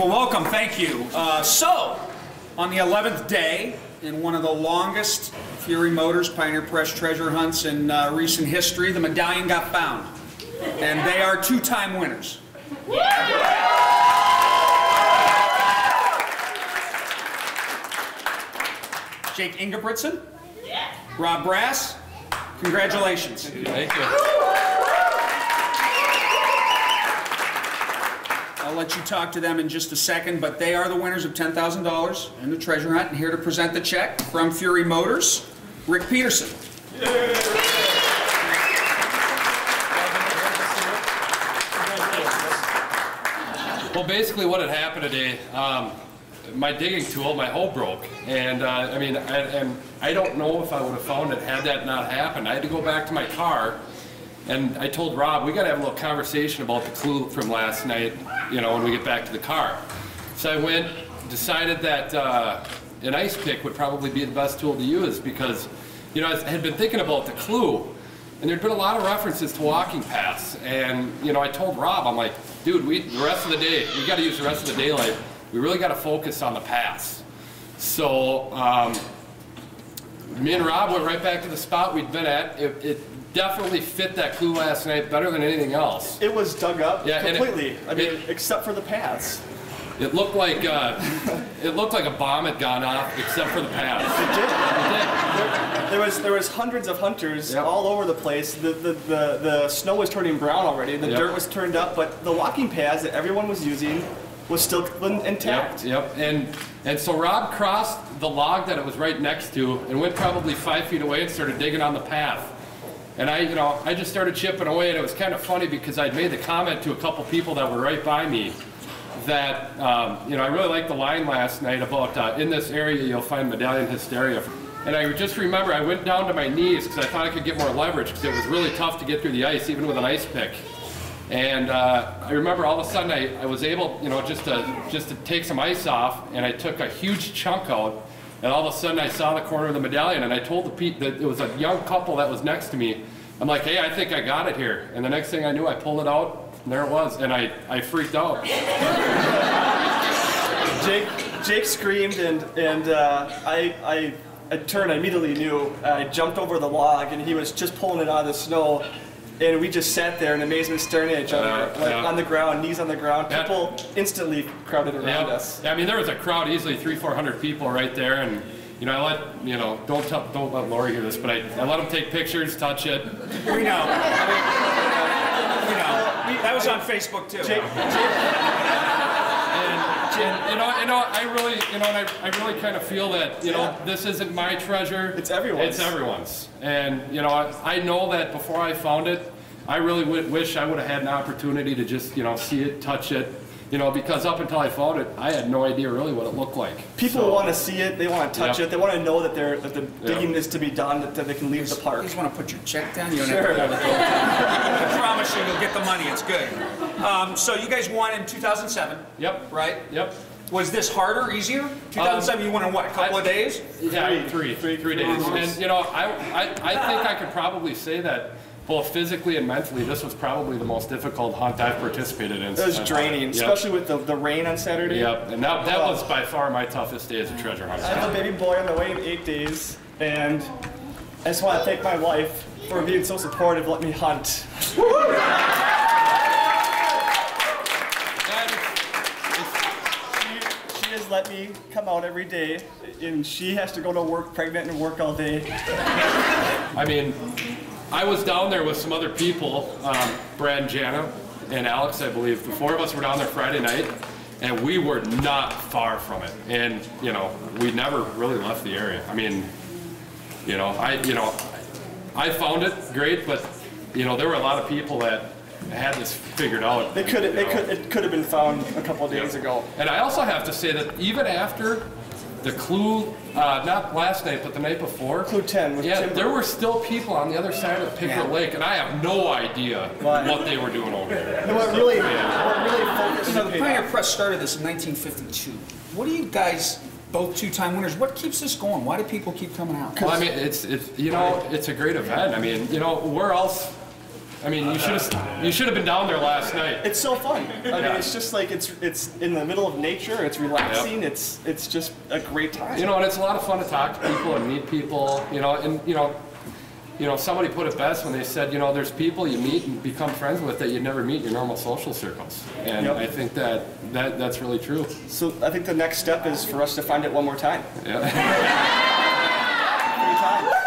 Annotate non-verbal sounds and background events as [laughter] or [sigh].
Well, welcome, thank you. Uh, so, on the 11th day, in one of the longest Fury Motors Pioneer Press treasure hunts in uh, recent history, the medallion got found. And they are two-time winners. Jake Ingebrigtsen, Rob Brass, congratulations. Thank you. Let you talk to them in just a second, but they are the winners of $10,000 in the treasure hunt. And here to present the check from Fury Motors, Rick Peterson. Well, basically what had happened today, um, my digging tool, my hole broke. And uh, I mean, I, and I don't know if I would have found it had that not happened. I had to go back to my car and I told Rob, we got to have a little conversation about the clue from last night, you know, when we get back to the car. So I went, decided that uh, an ice pick would probably be the best tool to use because, you know, I had been thinking about the clue and there'd been a lot of references to walking paths. And, you know, I told Rob, I'm like, dude, we, the rest of the day, we got to use the rest of the daylight. We really got to focus on the paths. So, um, me and Rob went right back to the spot we'd been at. It, it definitely fit that clue last night better than anything else. It was dug up Yeah, and it- completely. I mean, it- except for the paths. It looked like uh, [laughs] it looked like a bomb had gone off, except for the paths. It did. It did. There, there was there was hundreds of hunters Yep. all over the place. The, the the the snow was turning brown already. The Yep. dirt was turned up, but the walking paths that everyone was using was still intact. Yep, yep. And and so Rob crossed the log that it was right next to and went probably five feet away and started digging on the path. And I, you know, I just started chipping away, and it was kind of funny because I'd made the comment to a couple people that were right by me that, um, you know, I really liked the line last night about uh, in this area you'll find medallion hysteria. And I just remember I went down to my knees because I thought I could get more leverage because it was really tough to get through the ice even with an ice pick. And uh, I remember all of a sudden I, I was able, you know, just to just to take some ice off, and I took a huge chunk out. And all of a sudden I saw the corner of the medallion, and I told the pe that it was a young couple that was next to me. I'm like, hey, I think I got it here. And the next thing I knew, I pulled it out, and there it was, and I, I freaked out. [laughs] Jake Jake screamed and and uh, I I. I turned, I immediately knew. I jumped over the log and he was just pulling it out of the snow. And we just sat there in amazement staring at each other, Yeah, like yeah. on the ground, knees on the ground. Yeah. People instantly crowded around Yeah. us. yeah, I mean there was a crowd, easily three, four hundred people right there, and you know I let you know don't tell, don't let Lori hear this, but I, I let them take pictures, touch it. We know. We know. That was on Facebook, too. Jake, And you know, you know, I really, you know, and I, I really kind of feel that, you know, Yeah. this isn't my treasure. It's everyone's. It's everyone's. And you know, I, I know that before I found it, I really would, wish I would have had an opportunity to just, you know, see it, touch it, you know, because up until I found it, I had no idea really what it looked like. People So- want to see it. They want to touch Yep. it. They want to know that they're that the Yeah. digging is to be done. That, that they can leave the park. You park. just want to put your check down. You don't Sure. have to hold it the whole time. I promise you, you'll get the money. It's good. Um, so you guys won in 2007, Yep. right? Yep. Was this harder, easier? 2007, you won in what? A couple I- of days? Yeah, three, three, three days. And you know, I, I, I think I could probably say that both physically and mentally, this was probably the most difficult hunt I've participated in. It was draining, Yep. especially with the, the rain on Saturday. Yep, and that, that was by far my toughest day as a treasure hunter. I hunter. have a baby boy on the way in eight days, and I just want to thank my wife for being so supportive, let me hunt. [laughs] [laughs] And it's- She, she has let me come out every day, and she has to go to work pregnant and work all day. I mean, I was down there with some other people, um, Brad and Jana and Alex, I believe. The four of us were down there Friday night, and we were not far from it. And, you know, we never really left the area. I mean, you know, I, you know, I found it great, but, you know, there were a lot of people that had this figured out. They could, you it know. could, it could have been found a couple of days Yeah. ago. And I also have to say that even after the clue, uh, not last night, but the night before. Clue 10 with Yeah, Timber. there were still people on the other side of the Pickerel Yeah. Lake, and I have no idea Why? what they were doing over there. And what really, what really focused You know, the Pioneer. Press started this in 1952. What do you guys, both two-time winners, what keeps this going? Why do people keep coming out? Well, I mean, it's, it's, you know, it's a great event. I mean, you know, where else, I mean, you should have you should have been down there last night. It's so fun. I mean, Yeah. it's just like it's it's in the middle of nature. It's relaxing. It's it's just a great time. You know, and it's a lot of fun to talk to people and meet people. You know, and you know, you know, somebody put it best when they said, you know, there's people you meet and become friends with that you'd never meet in your normal social circles. And Yep. I think that, that that's really true. So I think the next step is for us to find it one more time. Yeah. [laughs]